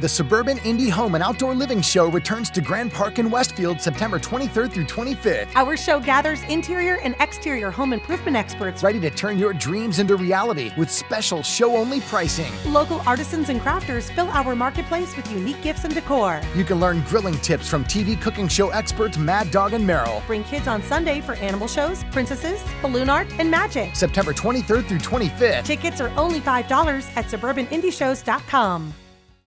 The Suburban Indy Home and Outdoor Living Show returns to Grand Park in Westfield September 23rd through 25th. Our show gathers interior and exterior home improvement experts ready to turn your dreams into reality with special show only pricing. Local artisans and crafters fill our marketplace with unique gifts and decor. You can learn grilling tips from TV cooking show experts Mad Dog and Merrill. Bring kids on Sunday for animal shows, princesses, balloon art, and magic. September 23rd through 25th. Tickets are only $5 at suburbanindyshows.com.